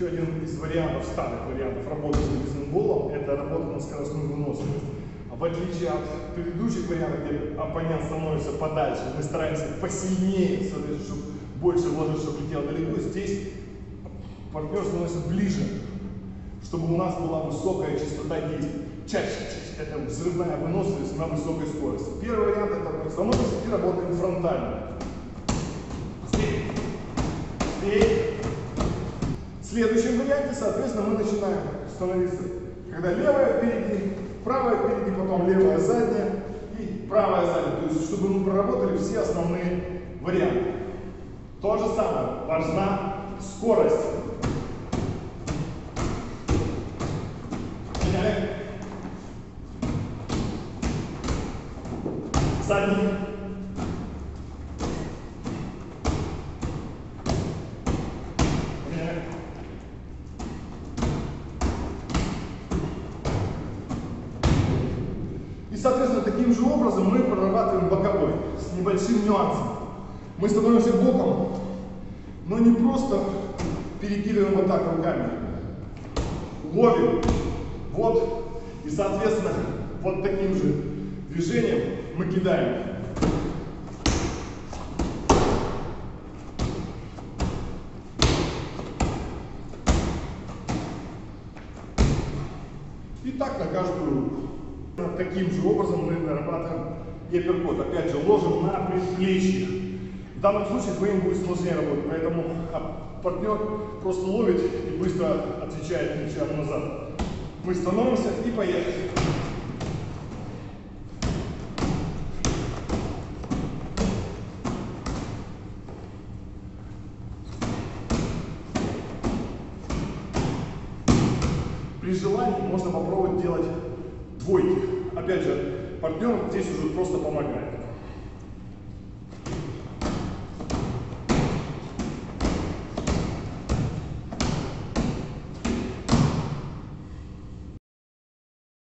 Еще один из вариантов, старых вариантов работы с навесным болом, это работа на скоростную выносливость. А в отличие от предыдущих вариантов, где оппонент становится подальше, мы стараемся посильнее, соответственно, чтобы больше вложить, чтобы летел далеко, здесь партнер становится ближе, чтобы у нас была высокая частота действий. Чаще, чаще это взрывная выносливость на высокой скорости. Первый вариант это мы становимся и работаем фронтально. Здесь. Здесь. В следующем варианте, соответственно, мы начинаем становиться, когда левая впереди, правая впереди, потом левая задняя и правая задняя. То есть, чтобы мы проработали все основные варианты. То же самое, важна скорость. Поняли? Задний. Соответственно, таким же образом мы прорабатываем боковой с небольшим нюансом. Мы становимся боком, но не просто перекидываем вот так руками. Ловим. Вот. И, соответственно, вот таким же движением мы кидаем. И так на каждую руку. Таким же образом мы нарабатываем гиперкот. Опять же, ложим на предплечье. В данном случае двоим будет сложнее работать, поэтому а, партнер просто ловит и быстро отвечает плечам назад. Мы становимся и поехали. При желании можно попробовать делать двойки. Опять же, партнер здесь уже просто помогает.